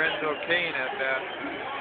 Lorenzo Kane at bat.